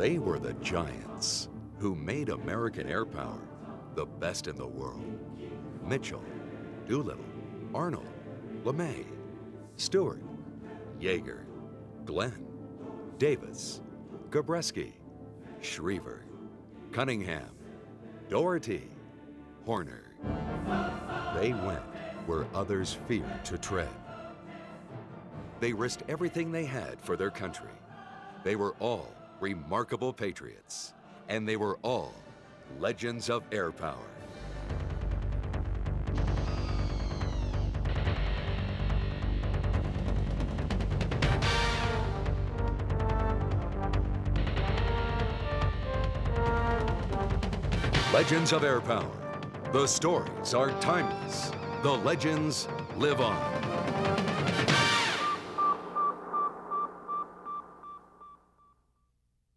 They were the giants who made American air power the best in the world. Mitchell, Doolittle, Arnold, LeMay, Stewart, Yeager, Glenn, Davis, Gabreski, Schriever, Cunningham, Doherty, Horner. They went where others feared to tread. They risked everything they had for their country. They were all remarkable patriots, and they were all legends of air power. Legends of Air Power. The stories are timeless. The legends live on.